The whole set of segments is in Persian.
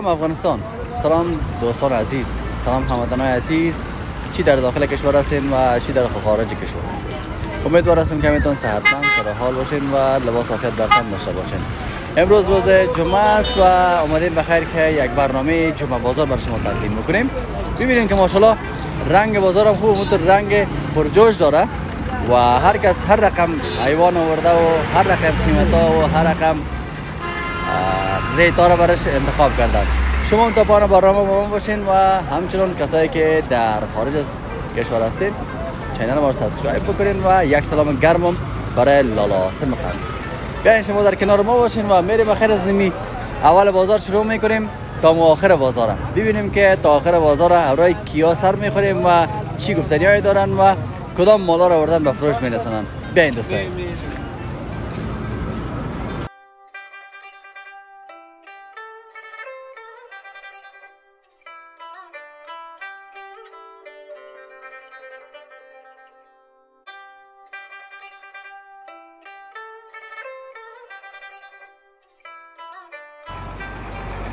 سلام افغانستان. سلام دوستان عزیز. سلام هموطنان عزیز. چی در داخل کشور هستین و چی در خارج کشور هستین؟ امیدوار هستم که همیتون صحتمند سر حال باشین و لباس عافیت بر تن داشته باشین. امروز روز جمعه است و اومدیم بخیر که یک برنامه جمعه بازار بر شما تقدیم می‌کنیم ببینیم که ماشاءالله رنگ بازار هم خوب اونطور رنگ پرجوش داره و هر کس هر رقم حیوان آورده و هر رقم قیمت ها و هر رقم ریت ها را برش انتخاب کردن. شما هم تا پایان برنامه با من باشین و همچنان کسایی که در خارج از کشور هستین channel ما رو subscribe بکنین و یک سلام گرمم برای لالا سمقن بیاین شما در کنار ما باشین و میریم بخیر از نمی اول بازار شروع می‌کنیم تا ما آخر بازار ببینیم که تا آخر بازار اورای کیا سر می‌خوریم و چی گفتنی دارن و کدام مالا رو آوردن به فروش میرسانن بیاین دوستان.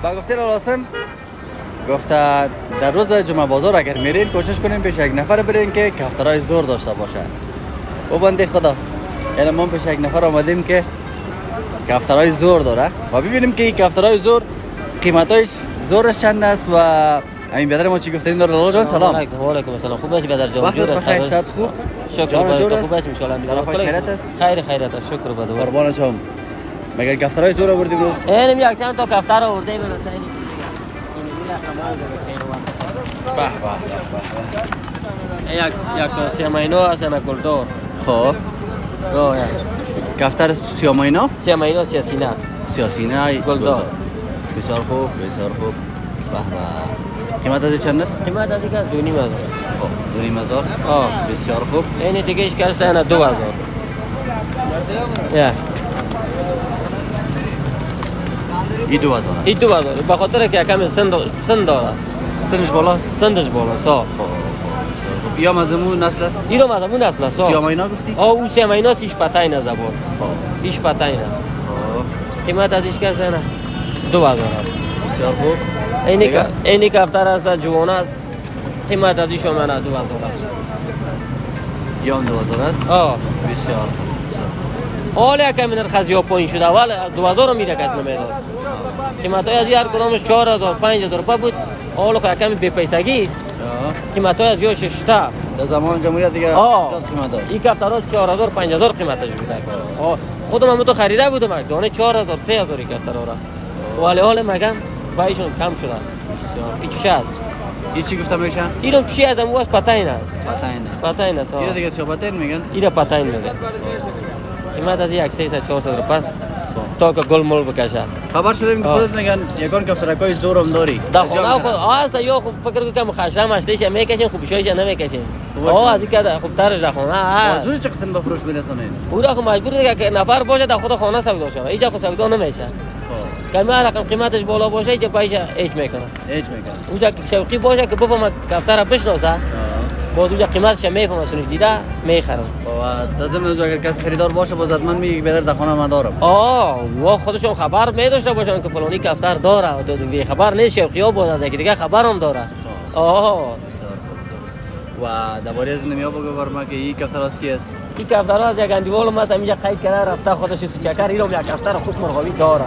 با گفته لازم گفته در روز جمعه بازار اگر میرین کوشش کنین پیش یک نفر برین که کفترهای زور داشته باشه. او بنده خدا یعنی ما پیش یک نفر آمدیم که کفترهای زور داره و ببینیم که این کفترهای زور قیمتایش زورش چند است و همین بیادر ما چی گفتین؟ داره لالا جان سلام. علیکم و علیکم السلام. خوب باشی بیادر جان وقت بخیر صد خوب. شکر است خوب باشی ان شاء الله خیرت است. خیر خیرت است. شکر خدا قربان شما. مگر کفترهای زور آوردیم روز اینم یک چند تا کفتر آورده من به به. یک یک تا سه ماینو است نه گلدور خب. رو یک کفتر سیاماینا سه ماینو سیاسینا. سیاسی نه گلدار. بسیار خوب بسیار خوب. به به. قیمت از چند است؟ قیمت از دیگه دونی مزار خب دو نیم هزار. آه. بسیار خوب. این دیگه ایش کرسته نه دو هزار. یا این دو هزار است دو هزار به خاطر که کمی سند سند داره سنش بالاست سندش بالا سا خب بسیار خوب یا مزمون نسل است ایرو مزمون اصلا سا سیاماینا گفتی آه او سه ماینو ایش پتاین است زبان ایش پتاین است خب قیمت از ایش کرسته نه دو هزار است بسیار خوب اینی؟ که اینی که است جوان است قیمت از ایشو من دو هزار است یا دو هزار است آه بسیار خوب حالا کمی نرخ زیاد پایین شده اول دو هزار میره کس نمی‌داد قیمت های از هر کدامش چهار هزار پنج هزار روپیه بود. حالا خیلی کمی بی پیسگی است. قیمت های از یو ششتا در زمان جمهوریت دیگه قیمت داشت کفتر چهار هزار پنج هزار قیمتش بوده آه. خودم هم تو خریده بودم. دانه چهار هزار سه هزاری کفتر را ولی حالا مگم بایشون کم شده. بسیار. چی است این چی گفته میشه اینم چی از امو است پتاین است پتاین پتاین است آه. این دیگه سیابتین میگن؟ ایره پتاین میده قیمت از یک سه چهار صد پس. تا که گل مل بکشه خبر شدیم که آه. خودت میگن یکان کفترکای زور هم داری در خونه خود است یا خوب فکر کنم خشم اشتیش می‌کشین خوبشایش نمی‌کشین آه. از این که خوب ترش در خونه و هست زور چه قسم به فروش میرسونین او را خود مجبور دیگه که نفر باشه در خود خانه سودا شود ایجا خود سودا نمیشه خب کمی رقم قیمتش بالا باشه ایجا پایش ایش می‌کنه هیچ میگن اونجا که شوقی باشه که بفهم کفتر بشناسه باز اونجا قیمتش می‌فهمه سونش دیده می‌خرم. و در ضمن اگر کسی خریدار باشه باز حتما میگه بدر در خانه من دارم. آه و خودشون خبر می داشته باشن که فلانی کفتر داره. و تو دیگه خبر شوقی ها باز از یکی دیگه خبر هم داره. آه. و درباره از نمیا بگو بر ما که این کفتر از کی است؟ این کفتر از یک اندیوال اومد اینجا قید کرده رفته خودش سو چکر ایرم یک کفتر خوب مرغابی داره.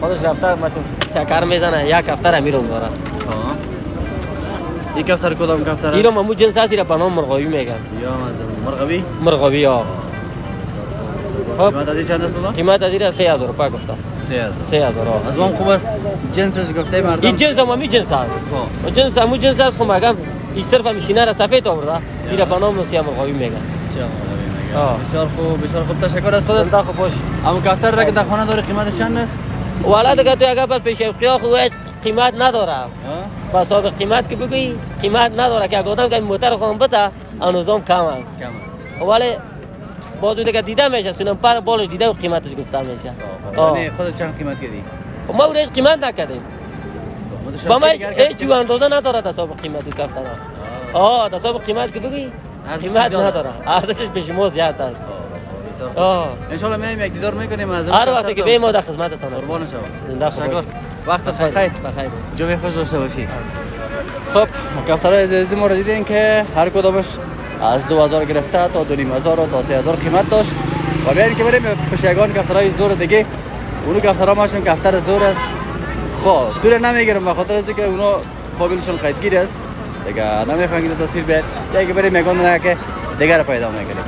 خودش رفته مثلا چکر می‌زنه یک کفتر میرم داره. این کفتر کدام کفتر است؟ ایرم همون جنس هستی را به نام مرغابی میگن یا مزم مرغبی مرغابی؟ ها خب. قیمت از چند است بابا؟ قیمت از این سه هزار روپیه گفته سه هزار. سه هزار ها. از وام خوب است؟ جنسش گفته مردم؟ این جنس هم جنس هست خب. جنس همون جنس هست خب مگم این صرف هم سینه را سفید آورده. این را به نام سیاه مرغابی میگن. آه. بسیار خوب بسیار خوب. تشکر از خودت. خوب باش اما کفتر را که در خانه داره قیمتش چند است؟ والا دیگه تو اگر پر پیش خو قیمت نداره با حساب قیمت که بگی قیمت نداره که اگه آدم که موتر خودم بده انوزام کم است. کم است. ولی با دیگه دیده میشه سونم پر بالش دیده و قیمتش گفته میشه. یعنی خودت چند قیمت کردی؟ و ما اونش قیمت نکردیم. با ما هیچ اندازه نداره حساب قیمت و کفتن آه. حساب قیمت که بگی قیمت نداره. ارزشش به شما زیاد است. ان شاء الله میایم یک دیدار می‌کنیم از هر وقتی که بیم ما در خدمتتان قربان شما. زنده وقتت بخیر. بخیر. جمعه خوش داشته باشی خب کفترهای عزیزی ما رو دیدین که هر کدامش از 2000 گرفته تا 2500 تا 3000 قیمت داشت. و بیاین که بریم پشت یگان کفترهای زور دیگه. اونو کفترها ماشون کفتر زور است. خب طول نمی‌گیرم به خاطر از که اونا قابلشون قیدگیر است. دیگه نمی‌خوان که تصویر بیاد یا که بریم یگان نه که دیگر پیدا می‌کنیم.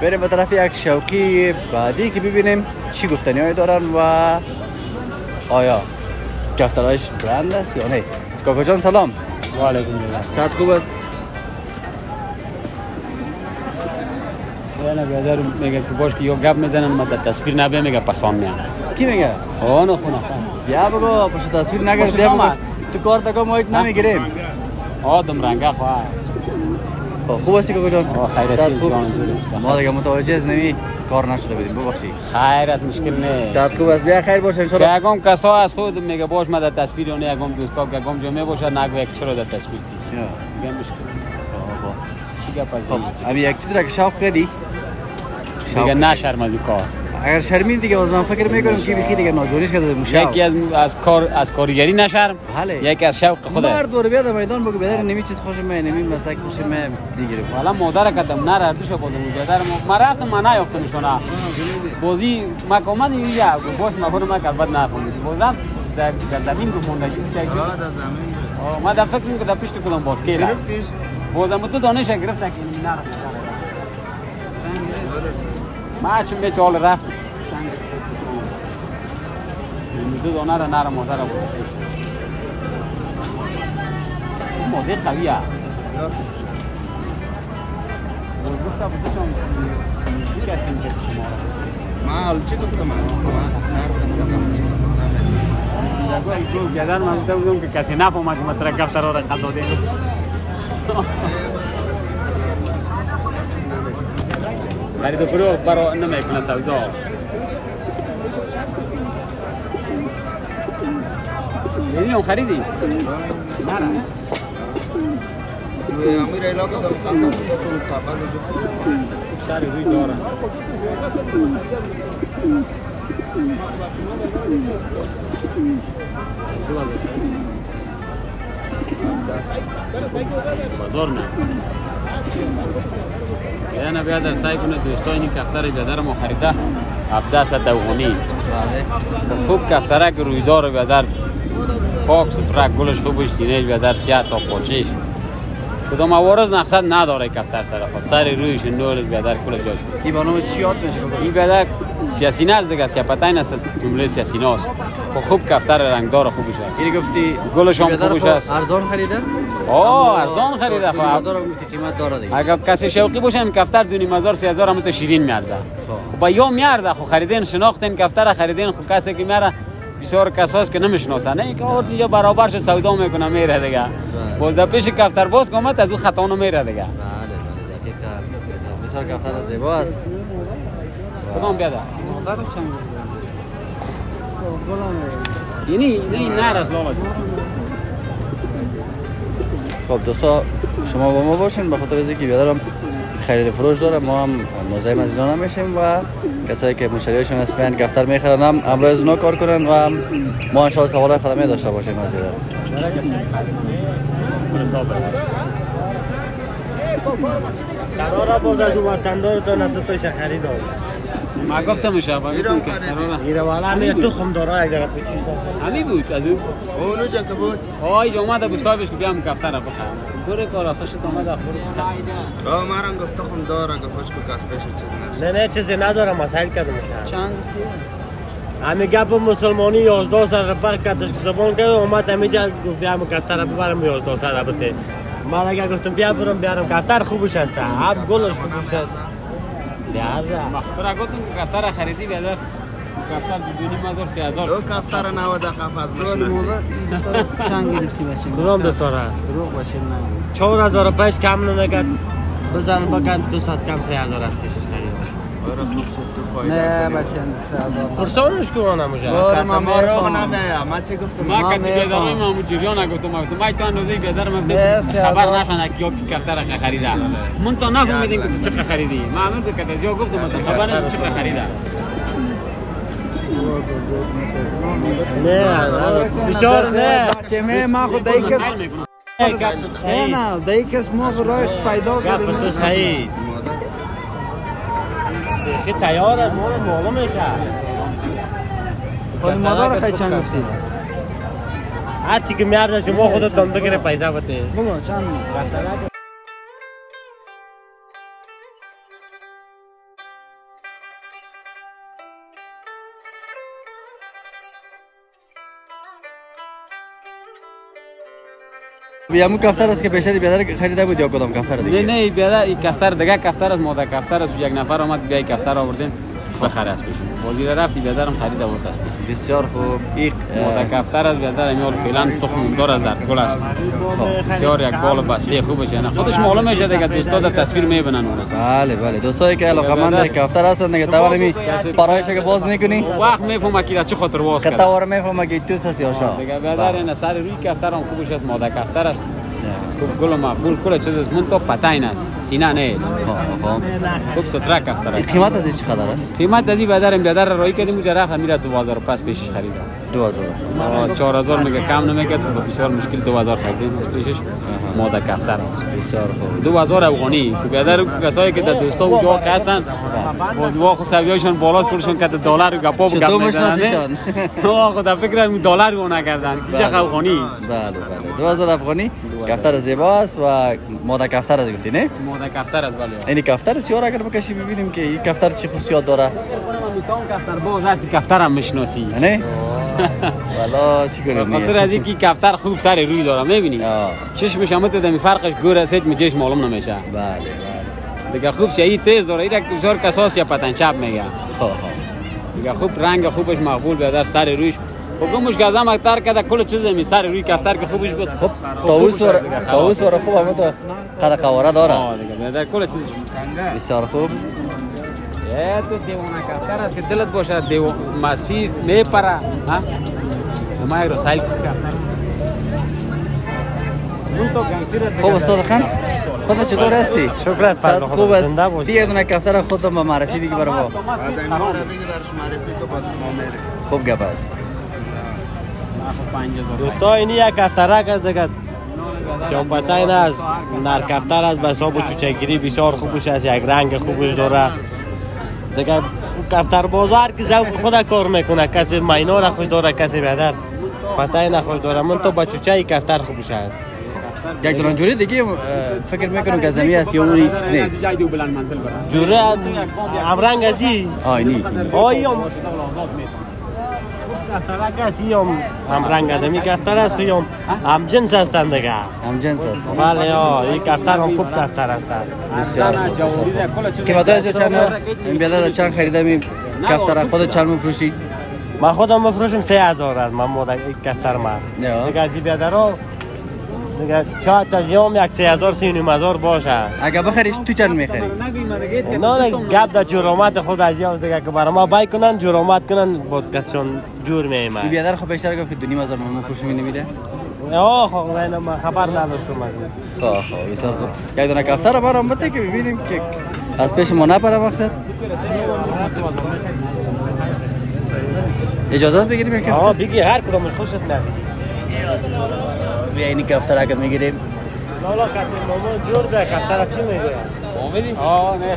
بریم به طرف یک شوکی بعدی که ببینیم چی گفتنی های دارن و آیا کفترهایش برند است یا نه؟ کاکا جان سلام. و علیکم السلام. صحت خوب است؟ یعنی برادر میگه که باش که یا گپ می‌زنن ما در تصویر نبه میگه پسان میان. کی میگه؟ آنو خونه بیا بگو پشت تصویر نگر پشت بیا بگو آمد. تو کار تکا ما نمی‌گیریم. آدم رنگه خواه. خب، خوب هستی آه، خیرتی صحت خوب. ما دیگه متوجه از نمی کار نشده بودیم ببخشید. خیر است مشکل نیست. صحت خوب است. بیا خیر باشه ان که اگم کسا از خود میگه باش ما در تصویر اونه اگم دوستا که اگم جمعه باشه نگو یک چرا در تصویر کی میگه مشکل. چی گپ خب ابی یک چیز را که شوق کردی؟ میگه نه شرم از این کار. اگر شرمید دیگه باز من فکر می‌کنم که بخی دیگه ناجوریش کرده موشا یکی از از کار از کاریگری نشرم. بله. یکی از شوق خوده مرد برو بیا در میدان بگو بدر نمی چیز خوش من نمی مسک خوش من می‌گیریم. حالا مادر کدم نه رفتش بودم بیادر ما ما رفتم ما نیافتم شونا بازی ما کمد اینجا باش ما خودم ما کربت نفهمید بازم در در زمین رو مونده. است که آه در زمین ما در فکر می‌کنم در پشت کدام باز کیلا گرفتیش؟ بازم تو دانش گرفت که این نرم ما چون به چال رفت این دو دانه را نرم مادر بود مادر قویه بسیار گفتم بودشم چی هستیم که شما را ما حال چی گفتم من ما نرفتم بودم چی نمی‌دونم. گویا تو گدن من گفته بودم که کسی نفهمد که ما ترک کفتر را قد دادیم خرید و فروخت برا نمیکنه سودا یعنی هم خریدی؟ نه امیر علاقه دم سر روی بازار نه یعنی بیادر سعی کنه دوستای این کفتر بیادر ما خریده. 17 ست افغانی بله خوب کفتره که روی دار بیادر پاک سترک گلش خوبش سینهش بیادر سیاه تا پاچش کدام عوارض نقصد نداره کفتر سر خود. سر رویش نولش بیادر کلش جاش. این برنامه چی یاد میشه؟ این بیادر سیاسینه است دیگه سیاپتین است از جمله سیاسینه است خب خوب کفتر رنگدار خوبش است اینی گفتی گلش هم بیادر خوبش خب است. ارزان خریده آه ارزان خریده خب هزار هم گفتی قیمت داره دیگه اگر کسی شوقی باشه این کفتر دونی مزار سی هزار هم تو شیرین میارزه خب. با یا میارزه خو خریدین شناختین کفتر خریدین خو کسی که میاره بسیار کساس که نمی‌شناسه نه که اور دیگه برابر شد سودا می‌کنه میره دیگه باز در پیش کفتر باز کمت از خطا میره دیگه بله بله دقیقاً بسیار کفتر زیبا است کدام بیاده یعنی نه این نر است لالا. خب دوستا شما با ما باشین به خاطر از اینکه بیادرم خرید و فروش داره ما هم مزاحم از اینا نمیشیم و کسایی که مشتریاشون از بیان کفتر می‌خرن هم امروز از اونا کار کنن و هم ما ان سوال خدمه داشته باشیم از بیادر. قرار بود از وطندار تو نه تو توش خرید ما گفتم شب. قراره. میره والا همه تخم داره یک جگه پیچیش همی بود از او اونو جا که بود. آی اومده به صاحبش که بیام کفتر را بخرم. دوره کار خوشت اومده خورد آه مرم گفت تخم داره گفتش که کس پیش چیز نه نه چیزی نداره مسائل کرده میشه چند؟ همه گپ مسلمانی یازده سر پر کتش که زبان کرد اومد همه جا گفت بیام کفتر ببرم یازده سر البته. من اگر گفتم بیا برم بیارم. کفتر خوبش هست هم گلش خوبش هست. بیارزه برا گفتم که کفتر خریدی بیادر کفتر دونی مزار سی هزار دو کفتر نو در قفص بشنسی چند گرفتی بچه کدام دو تاره دروغ باشه نگو چهار هزار پنج کم نمی‌کرد بزن بکن دو ست کم سه هزار از پیشش آره خوب شد نه. بچه پرسانش همونجا بار خط ما ما رو نمیه من چه گفتم؟ ما ما کتی بیادرای می‌خوام. ما همون جریان نگفتم. گفتم ما تو اندازه بیادر ما نه، خبر. نشنه که یا کفتر که خریده. من تو نفهمیدیم که تو چقدر خریدی. ما تو کتی جا گفتم تو خبر نیست چقدر خریده. نه بسیار نه. بچه ما خود دایی کس نه نه دایی کس ما خود راه پیدا کردیم. تو صحیح بیخی تیار است. ما رو معلوم میشه خود مادر خیلی چند گفتی؟ هر چی که میارزه شما خودتان بگیره پیسه بده. بگو چند؟ همون کفتر است که پیشتر بیادر خریده بود یا کدام کفتر نه دیگه نه این بیادر این کفتر دیگه کفتر است ماده کفتر است یک نفر آمد بیای کفتر آوردیم بخره از پیشون بازی را رفتی بیادرم خرید آورد از پیش بسیار خوب. ماده کفتر است بیادر امیال فعلا تخم دار از زرگل است. خب بسیار یک بال بسته خوبش نه خودش معلوم میشه دیگه دوستا در تصویر می‌بینن اون بله بله. دوستایی که علاقمند کفتر هستن دیگه تاول می پرایش که باز می‌کنی؟ وقت می‌فهمه که چه خاطر واس که کرد تاور می‌فهمه که توس است یا شا دیگه بیادر این سر روی کفتر هم خوبش است ماده کفتر است. خوب گل و مقبول کل چیز است من تو پتاین است سینه نیست خوب ستره کفتر است قیمت از چقدر است قیمت از این این بیادر رایی کردیم اونجا رفت میره 2000 پس پیشش خریدم 2000 ما 4000 میگه. کم نمیگه تو بسیار مشکل 2000 خریدیم از پیشش ماده کفتر است. بسیار خوب. 2000 افغانی. که بیادر کسایی که در دوستا اونجا هستن باز واخو سویاشون بالاست کلشون که دلار و گپا و گپ چطور می‌زنن؟ آه خدا فکر اون دلار رو نکردن. چه افغانی بله بله. 2000 افغانی کفتر زیبا است و ماده کفتر است گفتی نه؟ ماده کفتر است ولی این کفتر سیار اگر بکشی ببینیم که این کفتر چه خصوصیات داره. کفتر. باز هستی کفتر هم می‌شناسی نه؟ والا چی کنیم خاطر از اینکه کفتر خوب سر روی داره می‌بینی. چشمش هم دمی فرقش گور است میجهش معلوم نمیشه. بله بله. دیگه خوب شایی تیز داره اینا بسیار کساس یا پتن چپ میگه. خب خب. دیگه خوب رنگ خوبش مقبول بیادر سر رویش. خب گمش که ازم اکتر کرده کل چیز می سر روی کفتر که خوبش بود. خب طاووس ور طاووس ور خوب هم تو قد قواره داره. آه دیگه بیادر کل چیزش بسیار خوب. تو که دلت باشه دیو مستی میپره ها ما رو سایل کفتر اون تو گنگسیر خوب استاد خان خود چطور هستی شکر است صد فردا خوب خدا است دیگه دونه کفتر خودم به معرفی دیگه برای ما از این ما رو بگی برش معرفی که باز ما میره خوب گپ است دوستا اینی یک کفترک است دیگه شامپتاین است نر کفتر است به حساب چوچگیری بسیار خوبش است یک رنگ خوبش داره دیگه کفتر بازار که ذوق خود کار می‌کنه. کسی مینا را خوش داره کسی بیادر پتای نخوش داره. من تو با چوچه کفتر خوبش است یک دونه جوری دیگه فکر می‌کنم که زمین است یا اون هیچ نیست. جوره هم رنگ از جی. آینی آی ای هم رنگ از می کفتر است ای هم جنس هستند دیگه هم جنس است. بله آه این کفتر هم خوب کفتر هستند بسیار خوب قیمت های چند است؟ این بیادر چند خریده می کفتر خود چند میفروشی من خودم مفروشم سه هزار است. من مادر این کفتر من. یا. دیگه از این بیادرها دیگه شاید از یوم یک سه هزار سی نیم هزار باشه. اگر بخریش تو چند می‌خری؟ نه نه گپ در جرامت خود از یوم دیگه که برای ما بای کنن جرامت کنن با کتشون جور این میمه بیادر خب بیشتر گفت که دو نیم هزار من مفروشی می نمیده آه خب من من خبر نداشتم این. خب خب بسیار خوب. یک دونه کفتر رو برام بده که ببینیم که از پیش ما نپره مقصد. اجازه بگیریم یک آه کفتر بگی هر کدوم خوشت نه بیا این کفتر اگر می‌گیریم. لالا کتی مامان جور بیا کفتر چی میگه؟ آه نه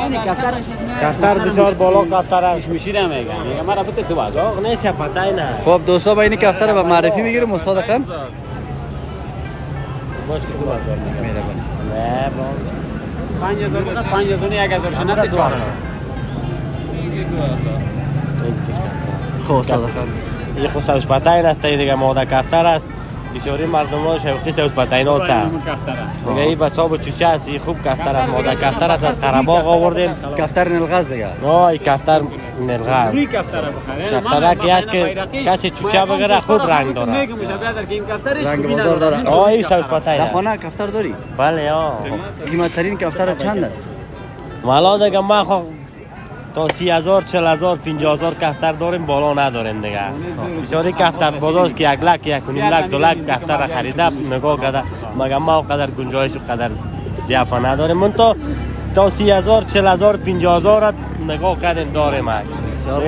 خیلی کفتر بسیار بالا کفتر است میشیره میگن میگه مرا بده تو بازار نیست پتای نه. خب دوستا با این کفتر به معرفی می‌گیریم استاد خان باش که تو بازار میگه. نه با 5000 بده 5000 یک هزار شنه ده چهار. خب استاد این خود سوس پتاین است این دیگه ماده کفتر است بسیاری مردم ها شوقی سوس پتاین ها تا دیگه این بچه ها با چوچه است این خوب کفتر است ماده کفتر است از خرباغ آوردیم کفتر نلغاز دیگه نه این کفتر نلغه روی کفتر که است که کسی چوچه بگیره خوب رنگ داره رنگ بازار. داره آه این سوس پتاین در است خانه کفتر داری بله ها قیمت ترین کفتر چند است مالا دیگه من خو تا سی هزار چل هزار پینجا هزار کفتر داریم بالا نداریم دیگه. بسیاری کفتر بازاست که یک لک یک و نیم لک دو لک کفتر را خریده نگاه کرده مگه ما قدر گنجایش و قدر زیافه نداریم؟ من تا تا سی هزار چل هزار پینجا هزار را نگاه کردیم داریم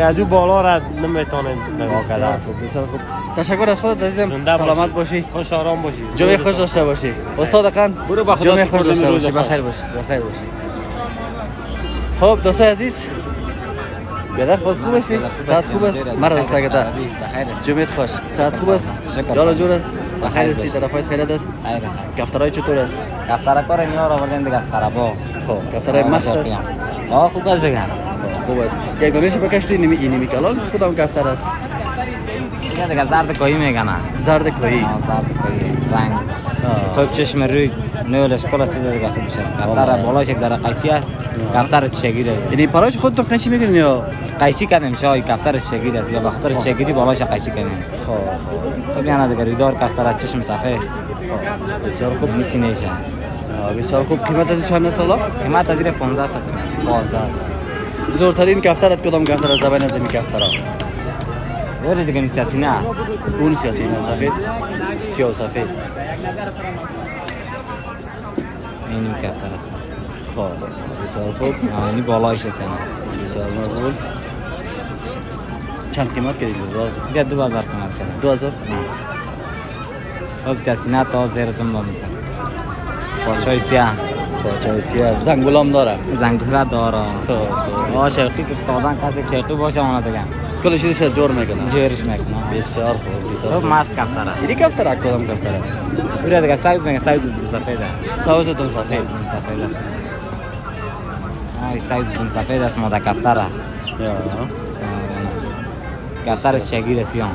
از او بالا را نمی‌تونیم نگاه کردن خوب بسیار خوب. تشکر از خودت عزیزم. سلامت باشی. خوش آرام باشی. جمعه خوش داشته باشی. استاد قند برو با خدا خوش داشته باشی. بخیر باشی. بخیر باشی. خب دوستای عزیز بیادر خود خوب هستی؟ ساعت خوب است؟ مرا دست گتا جمعه خوش ساعت خوب است؟ جال جور است؟ بخیر هستی؟ طرفایت خیرت است؟ کفترهای چطور است؟ کفتر کار اینا رو بردن دیگه از قربا خب کفترهای مست است؟ آه خوب است دیگه خوب است یک دانش بکش توی نیمی اینی کلان کدام کفتر است؟ دیگه زرد کایی میگنه زرد کوهی آه زرد کایی رنگ خوب چشم روی نولش کلا چیز دیگه خوبش است کفتر بالاش یک در قیچی است کفتر چگیر است یعنی پراش خودتون قنچی می‌گیرین یا قیچی کردیم شای کفتر چگیر است یا بخاطر چگیری بالاش قیچی کردیم خب خب یعنی دیگه ریدار کفتر چشم صفحه بسیار خوب میسی نیشه آه، بسیار خوب قیمت از چند است حالا؟ قیمت از زیر 15 ست 15 است زورترین کفترت کدام کفتر از زبان از این کفترها یوری دیگه میسی نه است اون سیاسی نه سفید سیاه سفید این کفتر است خب بسیار خوب اینی بالایش یعنی. بسیار مقبول چند قیمت کردید دیگه دو هزار قیمت کرده دو هزار خب سیاسینا تا زیر دنبا میتن پاچای سیاه باچه سیاه زنگولام داره زنگوره داره خب آه شرقی که دادن کسی شرقی باشه دیگه کل چیزش جور خوب بسیار خب خوب مست کفتره اینی کفتر کدام کفتر است بوده دیگه سایز سایز دو سفیده ساوز دون سایز سفید دو سفیده آه است ماده کفتر است یا آه، کفتر چگیر سیان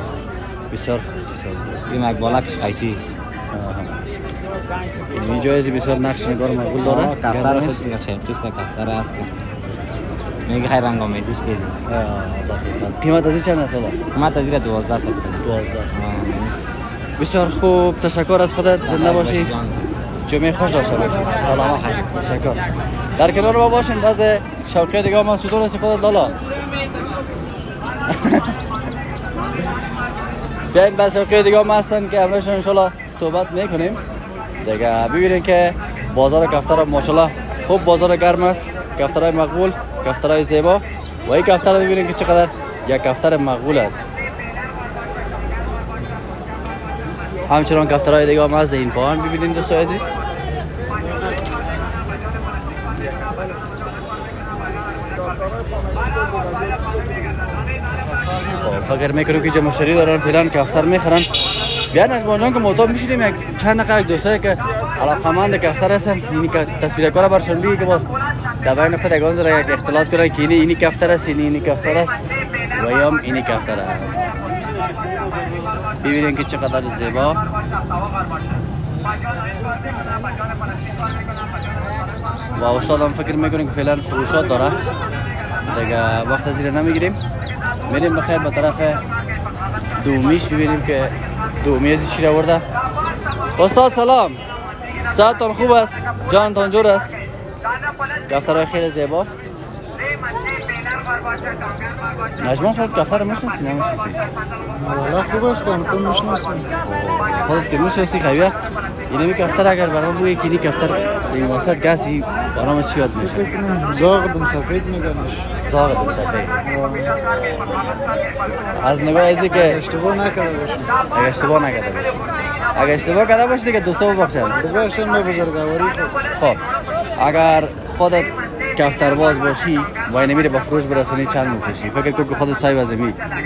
بسیار خوب این یک بالکش قیشی است آها. این جایزی بسیار نقش نگار مقبول داره کفتر کفتر است میگه خیر رنگ آمیزیش آه، دقیقاً. قیمت از این چند است قیمت از زیر دوازده ست دوازده است آه، بسیار خوب تشکر از خودت زنده باشی جمعه خوش داشته باشی سلام تشکر در کنار ما باشین باز شوکه دیگه هست چطور هستی خودت لالا بیاین بعد شوکه دیگه هم هستن که امروز انشالله صحبت می‌کنیم دیگه ببینید که بازار کفتر ماشاءالله خوب بازار گرم است کفترهای مقبول کفترهای زیبا. و این کفتر ببینید که چقدر یک کفتر مقبول است. همچنان کفترهای دیگه هم از این پاهن ببینید دوستای عزیز. خب فکر می‌کنم که مشتری دارن فعلا کفتر می‌خرن. بیان از بانجان که محتاط میشیدیم یک چند یک دوستایی که علاقمند کفتر هستن. اینی که تصویر کار برشون بگی که باز در بین خود یگان زره یک اختلاط کنن که اینی اینی کفتر است اینی اینی کفتر است. و یا هم اینی کفتر است. ببینیم که چقدر زیبا. و استاد هم فکر می‌کنیم که فعلا فروشات داره. دیگه وقت این نمی‌گیریم. میریم بخیر به طرف دومیش ببینیم که دومی از چی را ورده استاد سلام. ساعتان خوب است؟ جانتان جور است؟ دفترهای خیلی زیبا. نجمان خودت کفتر می‌شناسی نمی‌شناسی والا خوب است که تو می‌شناسی خودت که می‌شناسی خیلی. اینمی کفتر اگر برام بگی که اینی کفتر این واسط گسی برام چی یاد میشه؟ زاغ دم سفید میگنش زاغ دم سفید از نگاه ازی که اشتباه نکرده باشم اگه اشتباه نکرده باشی اگه اشتباه کرده باشی دیگه دوستا ببخشن. ببخشن به بزرگواری خود خب. اگر خودت کفتر باز باشی و اینه میره با فروش برسونی چند میفروشی فکر کن که خودت صاحب از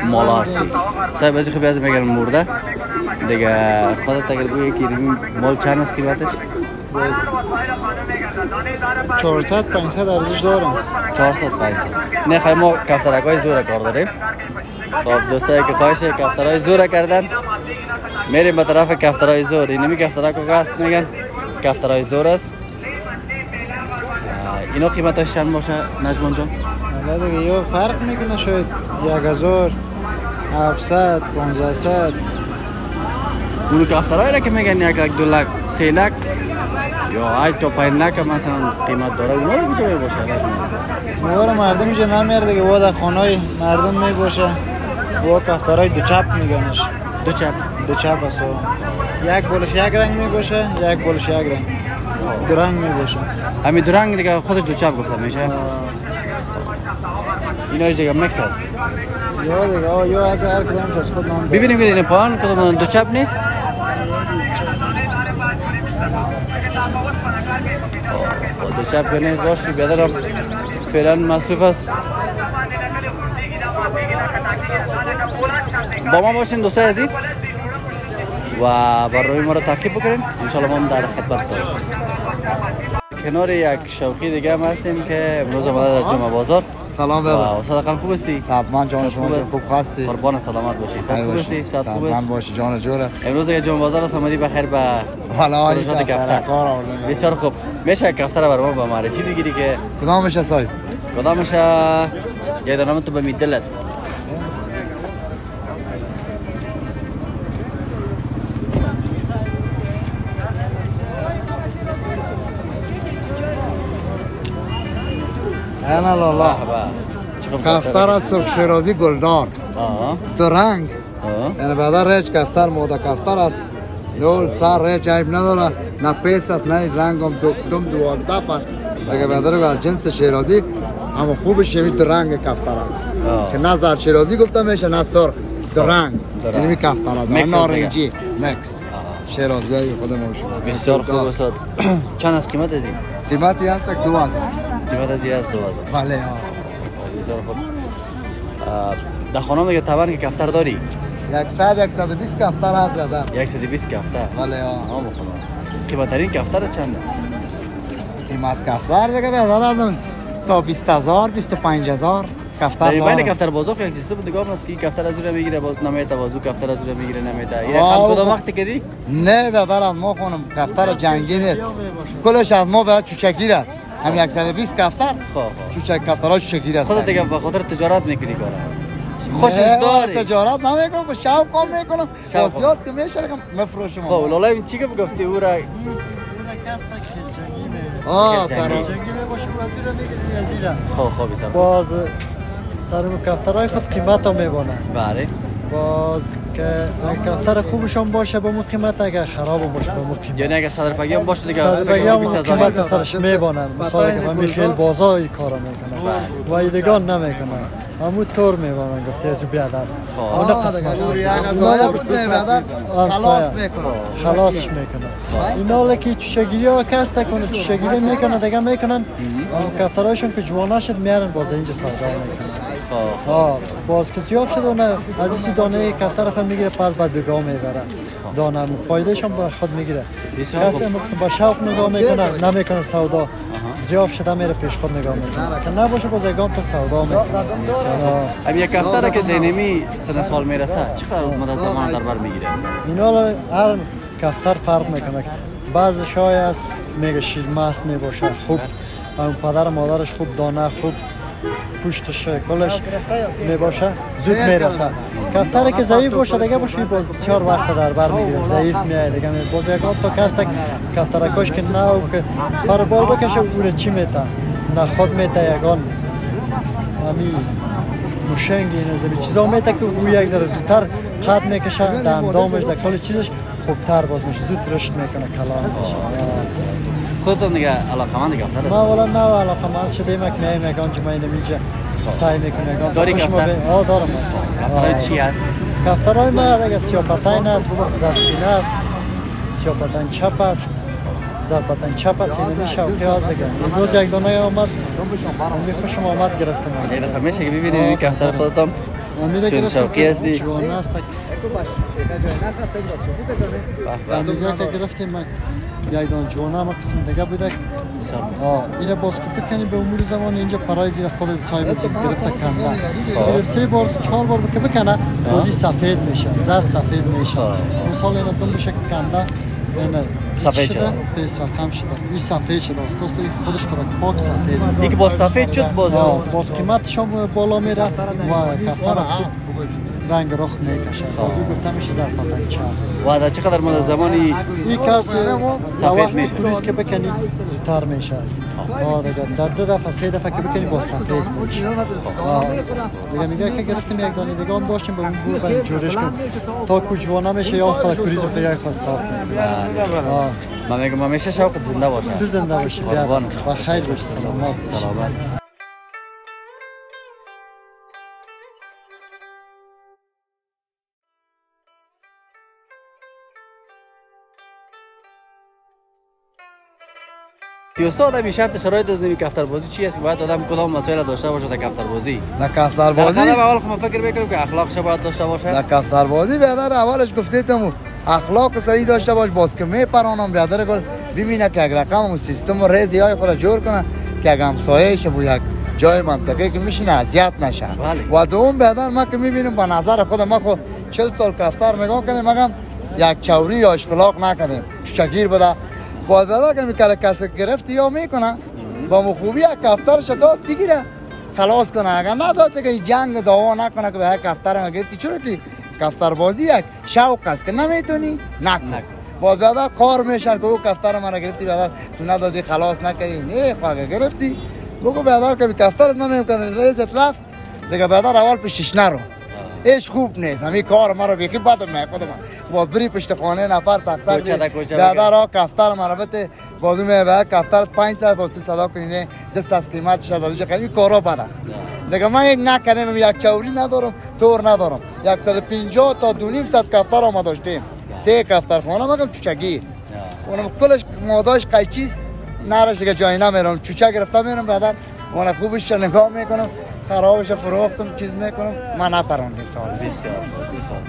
مالا هستی. صاحب از خیلی از میگن مرده؟ دیگه خودت اگر بگی که این مال چند است قیمتش؟ 400 500 ارزش دارم. 400 500 نه خیلی ما کفترک های زور کار داریم. خب دوستایی که خواهش کفترهای زور کردن میریم به طرف کفترهای زور. اینمی کفترک رو هست میگن کفترهای زور است. اینا قیمتش چند باشه نجمان جان حالا دیگه یا فرق می‌کنه شاید. یک هزار 700 1500 اونو کفترهایی را که میگن یک لک دو لک سه لک. یا ای تو پرنک مثلا قیمت داره اونا رو کجا باشه موار مردم اینجا نمیاره دیگه. و در خانه مردم می باشه و کفتارای دو چپ میگنش. دو چپ. دو چپ است یک بولش یک رنگ می باشه یک بولش یک رنگ. دو رنگ می باشه همین دو رنگ دیگه خودش دو چپ گفته میشه؟ اینا دیگه مکس است یا دیگه آه، یا از هر کدامش از خود نام. ببینیم که این پایان کدوم دو چپ نیست؟ دو چپ که نیست باشه بیادرم فعلا مصروف است. با ما باشین دوستای عزیز. و برنامه ما رو تعقیب بکنین انشالله ما هم در خدمت هستیم. کنار یک شوقی دیگه هم هستیم که امروز آمده در جمعه بازار. سلام و برادر استاد خان خوب هستی؟ سلام جان شما خوب هستی؟ قربان سلامت باشی. خوب. هستی؟ صحت خوب است؟ باشی جان جور است امروز دیگه جمعه بازار است آمدی بخیر به فروشات کفتر. بسیار خوب. میشه کفتر بر ما به معرفی بگیری که کدامش است صاحب؟ کدامش یه دانم تو به میدلت. انا لالا کفتر است ترک شیرازی گلدار. دو رنگ. یعنی بعدا ریچ کفتر مودا کفتر است دول سر ریچ عیب نداره. نه پیس است نه رنگ هم دو دم دوازده پر اگه بعدا رو از جنس شیرازی اما خوبش یعنی دو رنگ کفتر است. که نه زرد شیرازی گفته میشه نه سرخ. دو رنگ. یعنی می کفتر است. است نارنجی. مکس. شیرازی های خود ما شما. بسیار خوب استاد. چند از قیمت از این؟ قیمتی هست دو هزار. قیمت از این است دو هزار. بله ها آه، در خانه میگه طبعا که کفتر داری؟ یکصد یکصد و بیست کفتر هست برادر 120 کفتر. بله ها آه بخدا قیمترین کفتر چند است؟ قیمت کفتر دیگه تا هزار بیست و پنج هزار کفتر در این بین. کفتر بازار یک سیستم دیگه هم است که کفتر از اون می‌گیره باز نمیته بازو کفتر از اون می‌گیره نمیته این آه، خم کدام خب. وقت کدی نه برادر ما خونم کفتر جنگی نیست. کلش از ما به چوچکی است هم 120 کفتر؟ خب خب. چوچک کفترها چوچکی است خودت دیگه به خاطر تجارت می‌کنی کارا. خوشش نه، داری. تجارت نمی‌کنم به شوق کام می‌کنم. واسیات که میشه مفروشم خب لالا این چی که گفتی؟ او را آه جنگی. برا خب خب بسیار خوب. باز سرم کفترهای خود قیمت ها میبانه بله. باز که اگه کفتر خوبشان باشه به مو قیمت اگه خراب باشه به مو قیمت. یعنی اگه صدر پگی هم باشه دیگه سربگی هم 20000 قیمت سرش میبانن. مثال که همین خیل بازای کارا می‌کنن و ایدگان نمی‌کنن. همون طور میبانن گفته از بیادر. اون قسم است خلاصش می‌کنن اینا که چشگیری ها کسته کنه چشگیری می‌کنه دیگه می‌کنن. اما کفترهاشون که جوانه شد میارن باز اینجا سودا می‌کنن. خب ها باز که زیاد شد اونه از این دانه کفتر خود می‌گیره پس بعد دگاه می‌بره. دانه هم فایدهش هم با خود می‌گیره. کسی که با شوق نگاه می‌کنه نمی‌کنه سودا زیاد شده میره پیش خود نگاه می‌کنه. که نباشه باز یگان تا سودا می‌کنه. ها. اب یک کفتر که دینمی سن سال می‌رسه چقدر مدت زمان در بر می‌گیره؟ اینا حالا هر کفتر فرق می‌کنه. بعض شای است میگه شیر مست می‌باشه خوب. پدر و مادرش خوب دانه خوب. پوشتش کلش می‌باشه زود می‌رسه کفتر که ضعیف باشه دیگه باشه باز بسیار وقت در بر می‌گیره. ضعیف میاد دیگه می- باز یکان تا کس کفترکاش که نه او که پر بال بکشه او چی میته نه خود میته یگان. همی موشنگ این از این چیزا میته که او یک ذره زودتر قد می‌کشه دندامش در کل چیزش خوبتر باز میشه. زود رشد می‌کنه کلان میشه. خودتون دیگه علاقمند کفتر ما است والا نه علاقه من شدیم یک میایم یکان جمعه نمیجه سعی می‌کنه داری کفتر؟ آه دارم کفتر چی است کفترهای ما دیگه سیاپتین است زرسینه است سیاپتین چپ است زربتن چپ است این میشه اوکی از دیگه امروز یک دانه آمد امی خوشم آمد گرفتم یک دفعه میشه که ببینیم این کفتر خودتان چون شوقی هستی؟ جوانه است که گرفتیم من یک دان جوانه هم قسم دیگه بوده آه اینو باز که بکنی به امور زمان اینجا پرای زیر خود صاحب گرفته کنده سه بار چهار بار که بکنه بازی سفید میشه زرد سفید میشه. مثال اینا دم بشه که کنده اینه سفید شده. پیس رقم شده این سفید شده است دوست خودش خود پاک سفید دیگه با سفید شد باز باز قیمتش بالا میره و کفتر رنگ رخ می‌کشه. باز او گفتم میشه زر پتنگ چرب و در چقدر مدت زمانی این کس سفید میشه. پولیس که بکنی زودتر میشه. در دو دفعه سه دفعه که بکنی با سفید میشه. دیگه میگه که گرفتیم یک دانه دیگه. هم داشتیم به اون بور بریم جورش کن تا کوچوانا میشه یا خود کریز خود یک خواست صاف. من میگم همیشه شوقت زنده باشه. تو زنده باشی. بیا. خیر باشی سلامت سلامت. که استاد شرط شرایط از نمی کفتر بازی چی است که باید آدم کدام مسائل داشته باشه در کفتر بازی در کفتر در بازی قدم اول خب من فکر می‌کنم که اخلاقش باید داشته باشه. در کفتر بازی بیادر اولش گفته تمو اخلاق صحیح داشته باش باز که میپرانم بیادر گل. ببینه که یک رقم و سیستم و ریزی های خود جور کنه که یک همسایهش و یک جای منطقه که میشینه اذیت نشه. بله. و دوم بیادر ما که می‌بینیم با نظر خود ما خود چل سال کفتر نگاه کنیم مگم یک چوری یا اشفلاق نکنیم. شگیر بده باید بیادر که می‌کنه کسی گرفتی یا می‌کنه با مخوبی یک کفتر شداد بگیره. خلاص کنه. اگر نداده که جنگ دعوا نکنه که به یک کفتر ما گرفتی. چرا که کفتر بازی یک شوق است که نمی‌تونی؟ نکن. باید بعدا کار میشن که او کفتر ما را گرفتی بعدا تو ندادی خلاص نکنی نه خواهد گرفتی بگو بعدا که کفترت ما می‌کنه. ریزت رفت. دیگه بعدا اول پشتش نرو. ایش خوب نیست. همین کار ما رو بیخی بد می‌کنه. با بری پشت خانه نفر تک تک بگه. را کفتر مربط بازو می به کفتر 500 باز تو صدا کنی نه دست از قیمت شد از خیلی کارا بد است. دیگه من یک نکنیم یک چوری ندارم تور ندارم. 150 تا 200 کفتر ما داشتیم. سه کفتر خانه مگم چوچگیر اونم کلش ماداش قیچیست. نرش دیگه جایی نمیرم. چوچه گرفته میرم بعدا اون خوبش نگاه می‌کنم. خرابش رو فروختم چیز می‌کنم. من نپراندیم تا. بسیار بسیار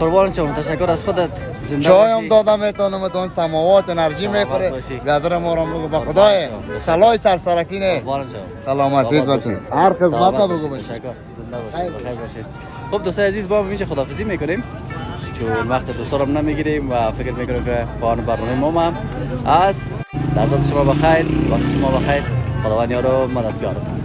قربان شما تشکر از خودت. زنده چای هم. دادم می‌تونم تون سماوات انرژی می‌خوره. بیادر ما رو بگو با خدای. سلای سرسرکی نه قربان شما سلامتی سلامت باشین باشی. هر خدمت بگو. باشین. تشکر زنده باشید باشید خب دوستای عزیز با هم اینجا خدافظی می‌کنیم. چون وقت دوستا رو نمی‌گیریم و فکر می‌کنیم که پایان برنامه ما هم از لحظات شما بخیر وقت شما بخیر. خداوند یارو مددگارتان